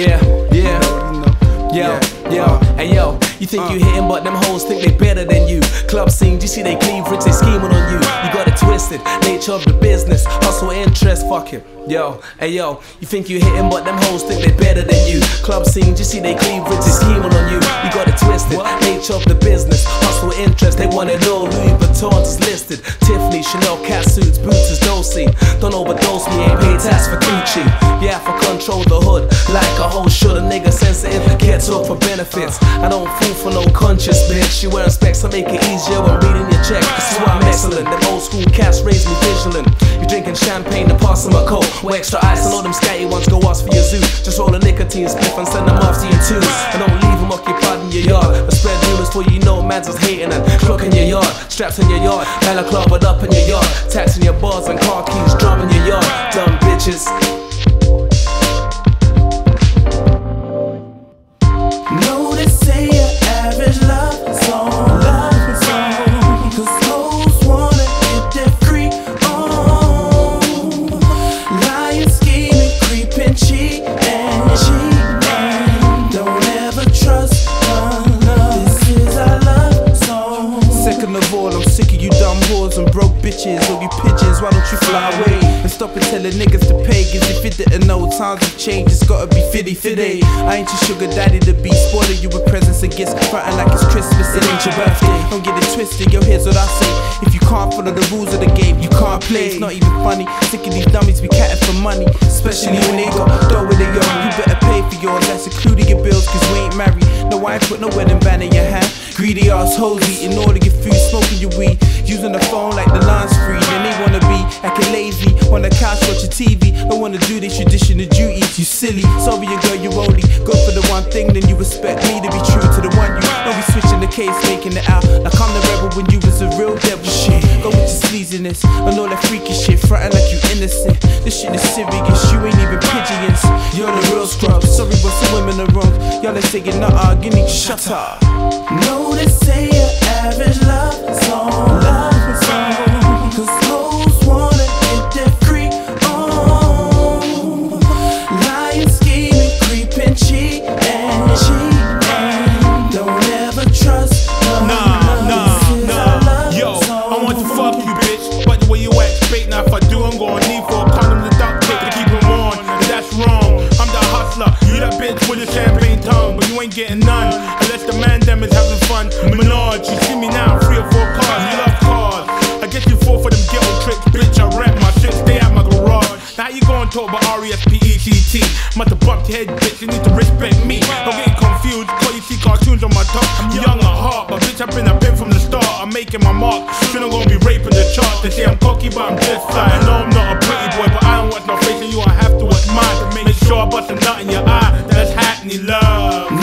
Yeah, yeah. Yo, yo, hey yo, you think you hitting, but them hoes think they better than you. Club scene, you see they clean bricks, they scheming on you. You got it twisted, nature of the business, hustle interest, fuck it. Yo, hey yo, you think you hitting, but them hoes think they better than you. Club scene, you see they clean bricks, they scheming on you. You got it twisted, nature of the business, hustle interest, they wanna know Louis Vuitton's is listed. Tiffany, Chanel, cat suits, boots is dosey. Don't overdose me, ain't paid tax for Gucci. Yeah, for hood, like a whole should a nigga sensitive, can't talk for benefits. I don't fool for no conscious bitch. You wearing specs, I make it easier when reading your check. This is why I'm excellent. Them old school cats raise me vigilant. You drinking champagne and passing my coat with extra ice. And all them scatty ones go ask for your zoo. Just roll a nicotine spliff and send them off to your twos. And don't leave them occupied in your yard. Spread rumors for you know man's is hating and crooking your yard. Straps in your yard, club up in your yard. Taxing your bars and car keys, drumming your yard. Dumb bitches. Sick of you dumb whores and broke bitches. All you pigeons, why don't you fly away? And stop it telling niggas to pay. Cause if it didn't know, times have changed. It's gotta be fitty fitty. I ain't your sugar daddy to be spoiling you with presents and gifts. Frontin' like it's Christmas, it ain't your birthday. Don't get it twisted, yo, here's what I say. If you can't follow the rules of the game, you can't play. It's not even funny. Sick of these dummies be catting for money. Especially when they got dough with it, yo. You better pay for yours, that's including your bills, cause we ain't married. No, I ain't put no wedding band in your hand. Greedy ass hoes eating all of your food, smoking your weed, using the phone like the line's free. Then they wanna be acting lazy on the couch watching TV. Don't wanna do this traditional duties, you silly. Sorry, your girl, you only go for the one thing, then you expect me to be true to the one you. Don't be switching the case, making it out like I'm the rebel when you was a real devil. Sleaziness and all that freaky shit, frontin' like you innocent. This shit is serious, you ain't even pigeons. You're the real scrub. Sorry, but some women are wrong. Y'all are saying, nah, give me shut up. No, this ain't your average love song. Love T. Mother bumped head, bitch, you need to respect me. Don't get confused, Call you see cartoons on my top. I'm young at heart, but bitch, I've been a bit from the start. I'm making my mark, soon I'm gonna be raping the chart. They say I'm cocky, but I'm just flying. No, I'm not a pretty boy, but I don't want no face, and you I have to admire. To make sure I bust a nut in your eye, that's hackney love.